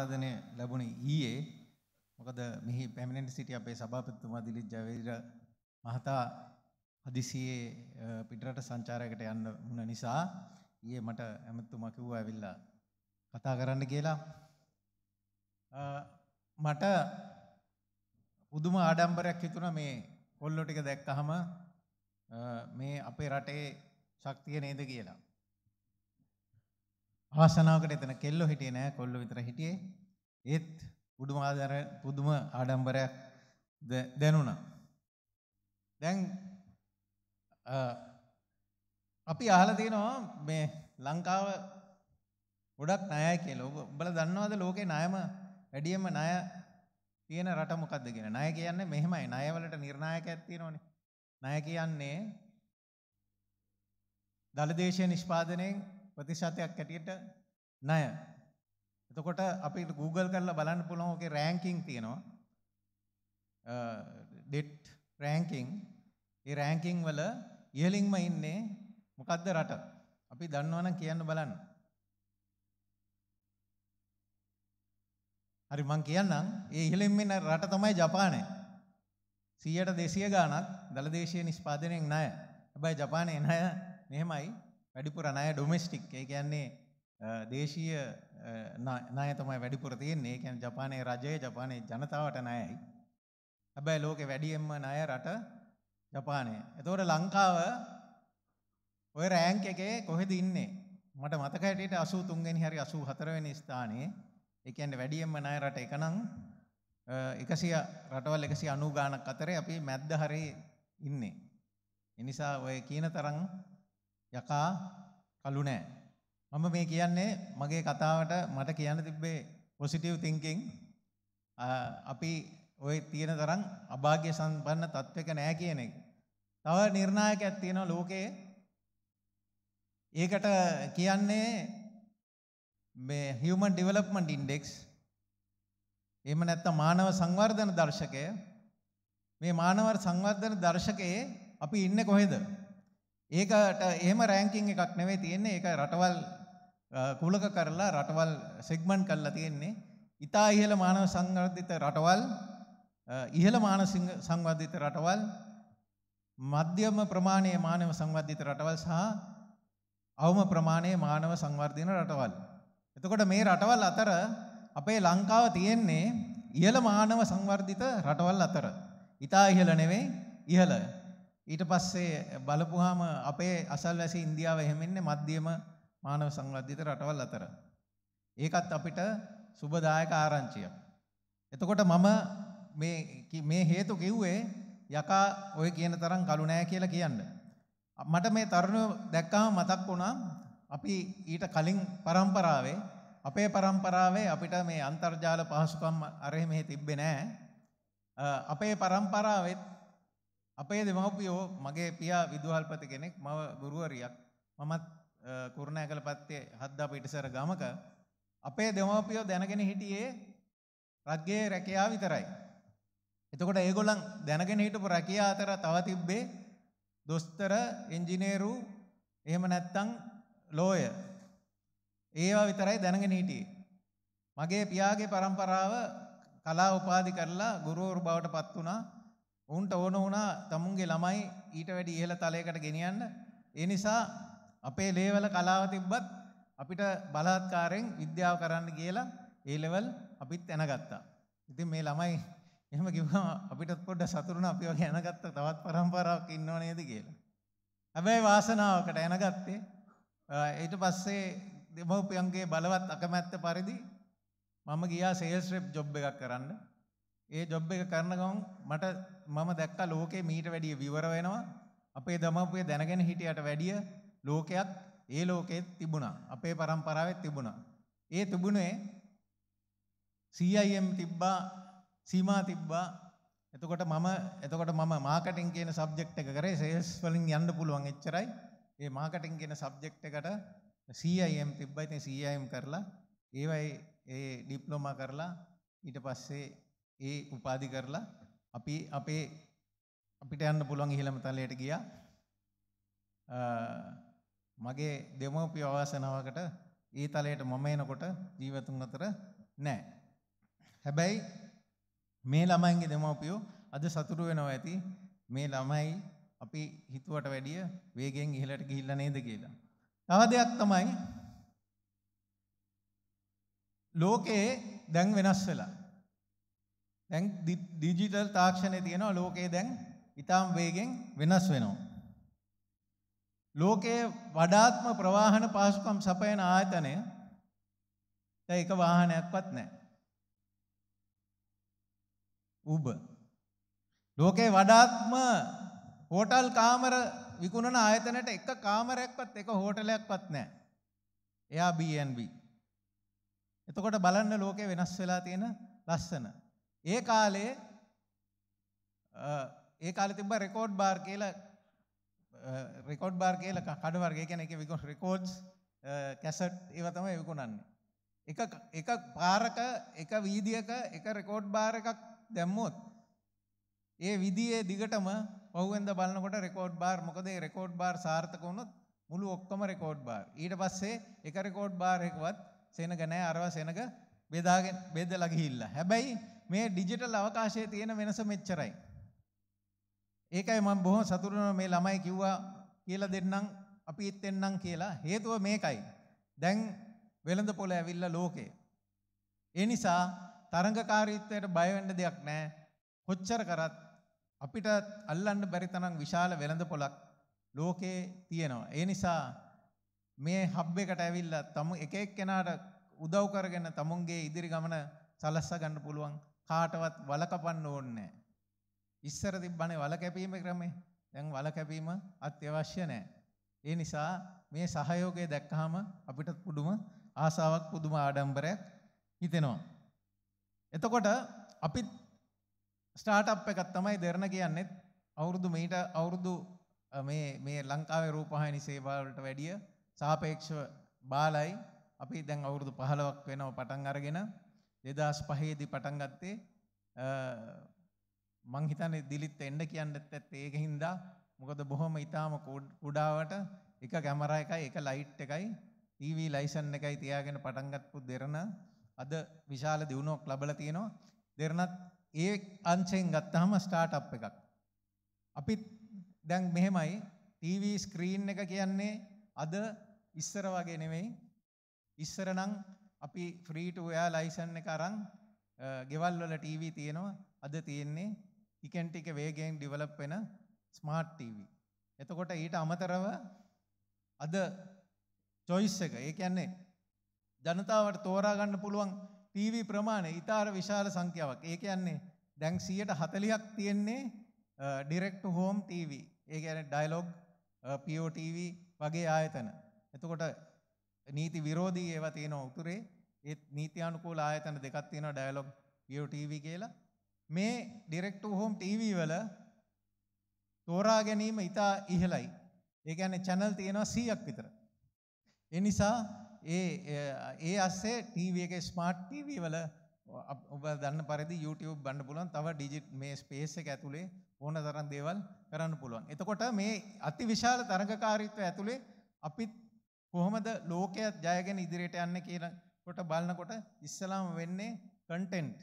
ආරාධනය ලැබුණ ඊයේ මොකද මෙහි පැමිණෙන්ට සිටි අපේ සභාපතිතුමා දිලිත් ජයවීර මහතා හදිසියේ පිටරට සංචාරයකට යන්න වුණ නිසා ඊයේ මට ඇමතුමා කිව්වා ඇවිල්ලා කතා කරන්න කියලා මට පුදුම ආඩම්බරයක් හිතුණා මේ කොල්ලෝ ටික දැක්කහම මේ අපේ රටේ ශක්තිය නේද කියලා. ආසනාවකට එතන කෙල්ලෝ හිටියේ නෑ කොල්ලෝ විතර හිටියේ. ඒත් පුදුම ආදර පුදුම ආඩම්බරයක් දැනුණා. දැන් අපි අහලා තියෙනවා මේ ලංකාව ගොඩක් ණයයි කියලා. ඔබ උඹලා දන්නවද ලෝකේ ණයම වැඩියෙන්ම ණය තියෙන රට මොකක්ද කියන. ණය කියන්නේ මෙහෙමයි. ණය වලට නිර්ණායකයක් තියෙනවනේ. ණය කියන්නේ දළදේශීය නිෂ්පාදනයෙන් ප්‍රතිශතයක් ඇටියට ණය. එතකොට අපි Google කරලා බලන්න පුළුවන් ඔකේ රෑන්කින් තියෙනවා. ඩෙට් රෑන්කින්. ඒ රෑන්කින් වල ඉහළින්ම ඉන්නේ මොකද්ද රට? අපි දන්නවනම් කියන්න බලන්න. හරි මං කියන්නම් ඒ ඉහළින්ම ඉන්න රට තමයි ජපානය. 100ට 200 ගාණක් දළදේශීය නිෂ්පාදනයෙන් ණය. හැබැයි ජපානයේ ණය මෙහෙමයි වැඩිපුර ණය ඩොමෙස්ටික්. ඒ කියන්නේ දේශීය ණය තමයි වැඩිපුර තියෙන්නේ. ඒ කියන්නේ ජපානයේ රජය ජපානයේ ජනතාවට ණයයි. හැබැයි ලෝකේ වැඩියෙන්ම ණය රට ජපානය. එතකොට ලංකාව ඔය රෑන්ක් එකේ කොහෙද ඉන්නේ? මට මතක හැටියට 83 වෙනි හරි 84 වෙනි ස්ථානයේ. ඒ කියන්නේ වැඩියෙන්ම ණය රට එක නම් 100 රටවල් 190 ගාණක් අතරේ අපි මැද්ද හරියේ ඉන්නේ. ඒ නිසා ඔය කියන තරම් යකා කළු නෑ. මම මේ කියන්නේ මගේ කතාවට මට කියන්න තිබ්බේ පොසිටිව් තින්කින් අපි ඔය තියෙන තරම් අභාග්‍ය සම්පන්න තත්වයක නෑ කියන එක. තව නිර්ණායකයක් තියෙනවා ලෝකයේ. ඒකට කියන්නේ මේ Human Development Index එහෙම නැත්නම් මානව සංවර්ධන දර්ශකය මේ මානව සංවර්ධන දර්ශකයේ අපි ඉන්නේ කොහෙද? ඒකට එහෙම රෑන්කින් එකක් නෙවෙයි තියෙන්නේ. ඒක රටවල් කුලක කරලා රටවල් සෙග්මන්ට් කරලා තියෙන්නේ. ඉතා ඉහළ මානව සංවර්ධිත රටවල් ඉහළ මානව සංවර්ධිත රටවල් මධ්‍යම ප්‍රමාණයේ මානව සංවර්ධිත රටවල් සහ අවම ප්‍රමාණයේ මානව සංවර්ධන රටවල්. එතකොට මේ රටවල් අතර අපේ ලංකාව තියෙන්නේ ඉහළ මානව සංවර්ධිත රටවල් අතර. ඉතා ඉහළ නෙවෙයි ඉහළ. ඊට පස්සේ බලපුහාම අපේ අසල්වැසි ඉන්දියාව එහෙමෙන්නේ මධ්‍යම මානව සංවර්ධිත රටවල් අතර. ඒකත් අපිට සුබදායක ආරංචියක්. එතකොට මම මේ මේ හේතු කිව්වේ යකා ඔය කියන තරම් කලු නෑ කියලා කියන්න. මට මේ තරුණයෝ දැක්කම මතක් වුණා අපි ඊට කලින් પરම්පරාවේ අපේ પરම්පරාවේ අපිට මේ අන්තර්ජාල පහසුකම් අරහෙ මෙහෙ තිබ්බේ නෑ. අපේ પરම්පරාවෙත් අපේ දෙමව්පියෝ මගේ පියා විදුහල්පති කෙනෙක් මව ගුරුවරියක් මමත් කුරුණෑකල පත්තේ හද්දා පිටිසර ගමක අපේ දෙමව්පියෝ දැනගෙන හිටියේ රජ්ගේ රැකියාව විතරයි. එතකොට ඒගොල්ලන් දැනගෙන හිටපු රැකියාව අතර තව තිබ්බේ දොස්තර, ඉංජිනේරු, එහෙම නැත්නම් ලෝය. ඒවා විතරයි දැනගෙන හිටියේ. මගේ පියාගේ પરම්පරාව කලා උපාධි කරලා ගුරුවරු බවට පත් වුණා. උන්ට ඕන වුණා තමුන්ගේ ළමයි ඊට වැඩි ඉහළ තලයකට ගෙනියන්න. ඒ නිසා අපේ ලේවල කලාව තිබ්බත් අපිට බලාත්කාරයෙන් විද්‍යාව කරන්න කියලා ඒ ලෙවල් අපිත් දැනගත්තා. ඉතින් මේ ළමයි එහෙම කිව්වම අපිට පොඩ්ඩ සතුටුන අපි වගේ යනගත්ත තවත් પરම්පරාවක් ඉන්නව නේද කියලා. හැබැයි වාසනාවකට යනගත්තේ ඊට පස්සේ දෙමව්පියන්ගේ බලවත් අකමැත්ත පරිදි මම ගියා සේල්ස් රෙප් ජොබ් එකක් කරන්න. ඒ ජොබ් එක කරන ගමන් මට මම දැක්කා ලෝකේ මීට වැඩිය විවර වෙනවා. අපේ දෙමව්පිය දැනගෙන හිටියට වැඩිය ලෝකයක් ඒ ලෝකෙත් තිබුණා. අපේ પરම්පරාවෙත් තිබුණා. ඒ තිබුණේ CIM තිබ්බා සීමා තිබ්බා. එතකොට මම එතකොට මම මාකටිං කියන සබ්ජෙක්ට් එක කරේ සේල්ස් වලින් යන්න පුළුවන් එච්චරයි. ඒ මාකටිං කියන සබ්ජෙක්ට් එකට CIM තිබ්බා. ඉතින් CIM කරලා ඒවයි ඒ ඩිප්ලෝමා කරලා ඊට පස්සේ ඒ උපාධි කරලා අපි අපේ අපිට යන්න පුළුවන් ඉහළම තලයට ගියා. මගේ දෙමව්පිය අවාසනාවකට ඒ තලයට මම එනකොට ජීවතුන් අතර නෑ. හැබැයි මේ ළමයින්ගේ දෙමව්පියෝ අද සතුටු වෙනවා ඇති මේ ළමයි අපි හිතුවට වැඩිය වේගෙන් ඉහළට ගිහිල්ලා නේද කියලා. තව දෙයක් තමයි ලෝකයේ දැන් වෙනස් වෙලා. දැන් ඩිජිටල් තාක්ෂණය තියෙනවා ලෝකයේ දැන් ඊටාම් වේගෙන් වෙනස් වෙනවා. ලෝකයේ වඩාත්ම ප්‍රවාහන පහසුකම් සපයන ආයතනය දැන් එක වාහනයක්වත් නැහැ. Uber. ලෝකේ වඩාත්ම හෝටල් කාමර විකුණන ආයතනයට එක කාමරයක්වත් එක හෝටලයක්වත් නැහැ. එයා B&B. එතකොට බලන්න ලෝකේ වෙනස් වෙලා තියෙන ලස්සන. ඒ කාලේ ඒ කාලේ තිබ්බ රෙකෝඩ් බාර් කියලා රෙකෝඩ් බාර් කියලා කඩ වර්ග. ඒ කියන්නේ ඒක විකුණ රෙකෝඩ්ස් කැසට් ඒවා තමයි විකුණන්නේ. එක එක පාරක එක වීදියක එක රෙකෝඩ් බාර් එකක් දැම්මොත් ඒ විදියේ දිගටම පහුවෙන්ද බලනකොට රෙකෝඩ් බාර් මොකද ඒ රෙකෝඩ් බාර් සාර්ථක වුණොත් මුළු ඔක්කොම රෙකෝඩ් බාර්. ඊට පස්සේ එක රෙකෝඩ් බාර් එකවත් සෙනග නැහැ අරවා සෙනග බෙදාගෙන බෙදලා ගිහිල්ලා. හැබැයි මේ ඩිජිටල් අවකාශයේ තියෙන වෙනස මෙච්චරයි. ඒකයි මම බොහොම සතුටු මේ ළමයි කිව්වා කියලා දෙන්නම් අපිත් එන්නම් කියලා. හේතුව මේකයි. දැන් වෙළඳ පොළ ඇවිල්ලා ලෝකේ. ඒ නිසා තරඟකාරීත්වයට බය වෙන්න දෙයක් නැහැ. කොච්චර කරත් අපිට අල්ලන්න බැරි තරම් විශාල වෙළඳ පොළක් ලෝකේ තියෙනවා. ඒ නිසා මේ හබ් එකට ඇවිල්ලා තම එක එක්කෙනාට උදව් කරගෙන තමුන්ගේ ඉදිරි ගමන සලස්ස ගන්න පුළුවන් කාටවත් වල කපන්න ඕනේ නැහැ. ඉස්සර තිබ්බනේ වල කැපීම ක්‍රමය. දැන් වල කැපීම අත්‍යවශ්‍ය නැහැ. ඒ නිසා මේ සහයෝගය දැක්කහම අපිට පුදුම ආසාවක් පුදුම ආඩම්බරයක් හිතෙනවා. එතකොට අපිත් ස්ටාර්ට්අප් එකක් තමයි දෙරණ කියන්නේ අවුරුදු මීට අවුරුදු මේ මේ ලංකාවේ රූපවාහිනී සේවාවලට වැඩිය සාපේක්ෂව බාලයි අපි දැන් අවුරුදු 15ක් වෙනව පටන් අරගෙන 2005 දී පටන් ගත්තේ මං හිතන්නේ දිලිත් එන්න කියන්නත් ඇත්තේ ඒක හින්දා. මොකද බොහොම ඊටාම කුඩාවට එක කැමරා එකයි එක ලයිට් එකයි ටීවී ලයිසන් එකයි තියාගෙන පටන් ගත්තු දෙරණ. අද විශාල දියුණුවක් ලැබලා තියෙනවා. දෙරණත් ඒ අංශයෙන් ගත්තාම ස්ටාර්ට්අප් එකක්. අපිත් දැන් මෙහෙමයි. ටීවී ස්ක්‍රීන් එක කියන්නේ අද ඉස්සර වගේ නෙමෙයි. ඉස්සර නම් අපි ෆ්‍රී ටු එයා ලයිසන් එක අරන් ගෙවල් වල ටීවී තියෙනවා අද තියෙන්නේ ටිකෙන් ටික වේගයෙන් ඩිවලොප් වෙන ස්මාර්ට් ටීවී. එතකොට ඊට අමතරව අද චොයිස් එක ඒ කියන්නේ ජනතාවට තෝරා ගන්න පුළුවන් ටීවී ප්‍රමාණය ඊටාර විශාල සංඛ්‍යාවක්. ඒ කියන්නේ දැන් 140ක් තියෙන්නේ ඩිරෙක්ට් ටු හෝම් ටීවී. ඒ කියන්නේ ඩයලොග් POTV වගේ ආයතන. එතකොට නීති විරෝධී ඒවා තියෙනවා උතුරේ. ඒ නීත්‍යානුකූල ආයතන දෙකක් තියෙනවා ඩයලොග් POTV කියලා. මේ ඩිරෙක්ට් ටු හෝම් ටීවී වල තෝරා ගැනීම ඉතා ඉහළයි. ඒ කියන්නේ channel තියෙනවා 100ක් විතර. ඒ නිසා ඒ ඒ අස්සේ ටීවී එකේ ස්මාර්ට් ටීවී වල ඔබ දන්න පරිදි YouTube බලන්න පුළුවන්. තව ඩිජිට් මේ ස්පේස් එක ඇතුලේ ඕන තරම් දේවල් කරන්න පුළුවන්. එතකොට මේ අතිවිශාල තරඟකාරීත්වය ඇතුලේ අපිත් කොහොමද ලෝකයක් ජයගෙන ඉදිරියට යන්නේ කියන කොට බලනකොට ඉස්සලාම වෙන්නේ කන්ටෙන්ට්.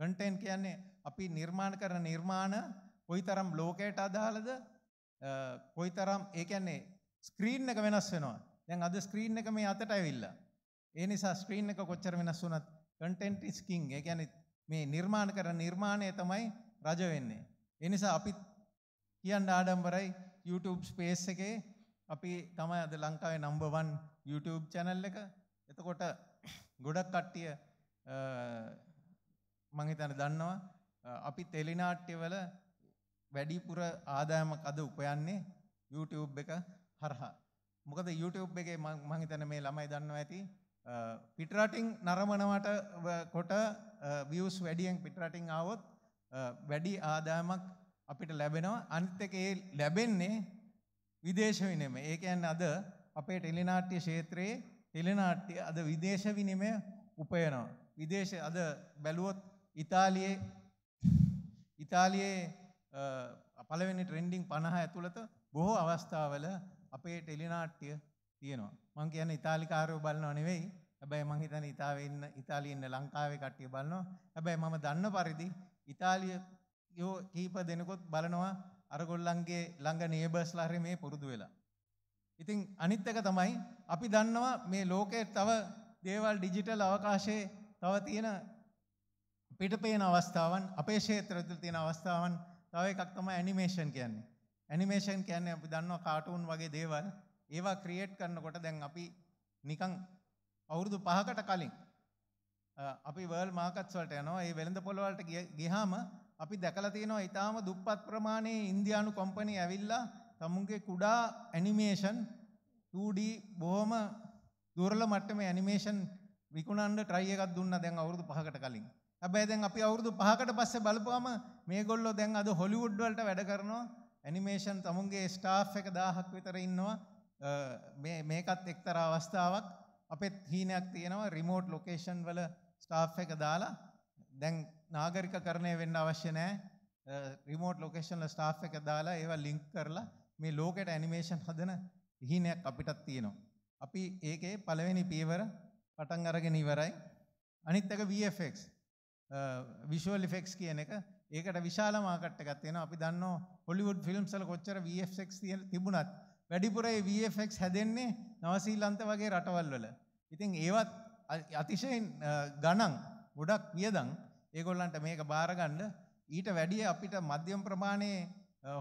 කන්ටෙන්ට් කියන්නේ අපි නිර්මාණ කරන නිර්මාණ කොයිතරම් ලෝකයට අදාළද කොයිතරම් ඒ කියන්නේ ස්ක්‍රීන් එක වෙනස් වෙනවා. දැන් අද ස්ක්‍රීන් එක මේ අතට ඇවිල්ලා. ඒ නිසා ස්ක්‍රීන් එක කොච්චර වෙනස් වුණත් කන්ටෙන්ට් ඉස් කිං. ඒ කියන්නේ මේ නිර්මාණ කරන නිර්මාණය තමයි රජ වෙන්නේ. ඒ නිසා අපි කියන්න ආඩම්බරයි YouTube ස්පේස් එකේ අපි තමයි අද ලංකාවේ නම්බර් 1 YouTube channel එක. එතකොට ගොඩක් කට්ටිය මං හිතන්නේ දන්නවා අපි ටෙලිනාට්‍යවල වැඩිපුර ආදායමක් අද උපයන්නේ YouTube එක හරහා. මොකද YouTube එකේ මං හිතන්නේ මේ ළමයි දන්නවා ඇති පිටරටින් නරඹනවට කොට views වැඩියෙන් පිටරටින් ආවොත් වැඩි ආදායමක් අපිට ලැබෙනවා. අනිත් එක ඒ ලැබෙන්නේ විදේශ විනිමය. ඒ කියන්නේ අද අපේ ටෙලිනාට්‍ය ක්ෂේත්‍රයේ ටෙලිනාට්‍ය අද විදේශ විනිමය උපයනවා. විදේශ අද බැලුවොත් ඉතාලියේ ඉතාලියේ පළවෙනි ට්‍රෙන්ඩිං 50 ඇතුළත බොහෝ අවස්ථාවල අපේ ටෙලිනාට්‍ය තියෙනවා. මං කියන්නේ ඉතාලි කාරයෝ බලනව නෙවෙයි. හැබැයි මං හිතන්නේ ඉතාලියේ ඉන්න ඉතාලියේ ඉන්න ලංකාවේ කට්ටිය බලනවා. හැබැයි මම දන්න පරිදි ඉතාලිය යෝ කීප දෙනෙකුත් බලනවා අරගොල්ලන්ගේ ළඟ නේබර්ස්ලා හරි මේ පුරුදු වෙලා. ඉතින් අනිත් එක තමයි අපි දන්නවා මේ ලෝකයේ තව දේවල් ඩිජිටල් අවකාශයේ තව තියෙන පිටපේන අවස්ථාවන් අපේ ක්ෂේත්‍ර තුළ තියෙන අවස්ථාවන් තව එකක් තමයි ඇනිමේෂන් කියන්නේ. ඇනිමේෂන් කියන්නේ අපි දන්නවා කාටූන් වගේ දේවල් ඒවා ක්‍රියේට් කරනකොට දැන් අපි නිකන් අවුරුදු 5කට කලින් අපි වර්ල්ඩ් මාකට්ස් වලට යනවා. ඒ වෙළඳ පොළ වලට ගියාම අපි දැකලා තියෙනවා ඊටාම දුප්පත් ප්‍රමාණයේ ඉන්දියානු කම්පැනි ඇවිල්ලා තමුන්ගේ කුඩා ඇනිමේෂන් 2D බොහොම දුර්ලභ මට්ටමේ ඇනිමේෂන් විකුණන්න try එකක් දුන්නා දැන් අවුරුදු 5කට කලින්. හැබැයි දැන් අපි අවුරුදු 5කට පස්සේ බලපුවම මේගොල්ලෝ දැන් අද හොලිවුඩ් වලට වැඩ කරනවා. ඇනිමේෂන් තමුන්ගේ ස්ටාෆ් එක 1000ක් විතර ඉන්නවා. මේ මේකත් එක්තරා අවස්ථාවක් අපෙත් හීනයක් තියෙනවා රිමෝට් ලොකේෂන් වල ස්ටාෆ් එක දාලා දැන් නාගරිකකරණය වෙන්න අවශ්‍ය නැහැ රිමෝට් ලොකේෂන්ල ස්ටාෆ් එක දාලා ඒවා ලින්ක් කරලා මේ ලෝකෙට ඇනිමේෂන් හදන හිනයක් අපිටත් තියෙනවා. අපි ඒකේ පළවෙනි පියවර පටන් අරගෙන ඉවරයි. අනිත් එක VFX විෂුවල් ඉෆෙක්ට්ස් කියන එක ඒකට විශාල මාකට් එකක් තියෙනවා. අපි දන්නවා හොලිවුඩ් ෆිල්ම්ස් වල කොච්චර VFX තිබුණත් වැඩිපුර ඒ VFX හැදෙන්නේ නවසීලන්ත වගේ රටවල් වල. ඉතින් ඒවත් අතිශයින් ගණන් ගොඩක් වියදම් ඒගොල්ලන්ට මේක බාරගන්න ඊට වැඩිය අපිට මධ්‍යම ප්‍රමාණයේ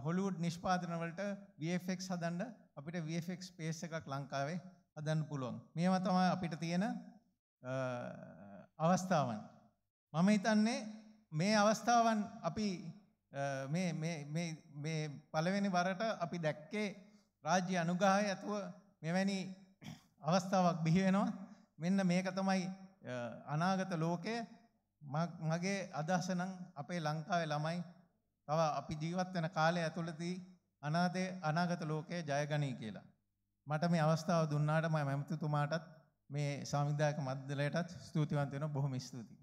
හොලිවුඩ් නිෂ්පාදන වලට VFX හදන්න අපිට VFX ස්පේස් එකක් ලංකාවේ හදන්න පුළුවන්. මේවා තමයි අපිට තියෙන අවස්ථාවන්. මම හිතන්නේ මේ අවස්ථාවන් අපි මේ පළවෙනි වරට අපි දැක්කේ රාජ්‍ය අනුග්‍රහය ඇතුව මෙවැනි අවස්ථාවක් බිහි වෙනවා. මෙන්න මේක තමයි අනාගත ලෝකය මගේ අදහස නම් අපේ ලංකාවේ ළමයි තව අපි ජීවත් වෙන කාලය ඇතුළතදී අනාදේ අනාගත ලෝකයේ ජයගනී කියලා. මට මේ අවස්ථාව දුන්නාට මම ඇමතිතුමාටත් මේ සංවිධායක මණ්ඩලයටත් ස්තුතිවන්ත වෙනවා බොහොම ස්තුතියි.